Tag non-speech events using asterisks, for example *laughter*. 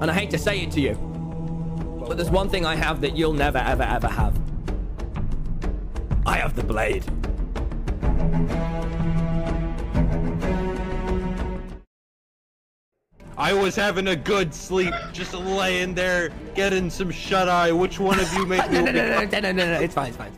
And I hate to say it to you, but there's one thing I have that you'll never, ever, ever have. I have the blade. I was having a good sleep, just laying there, getting some shut eye. Which one of you *laughs* made no, me? no, no, no, no, no, no, no, no, no, it's fine, it's fine.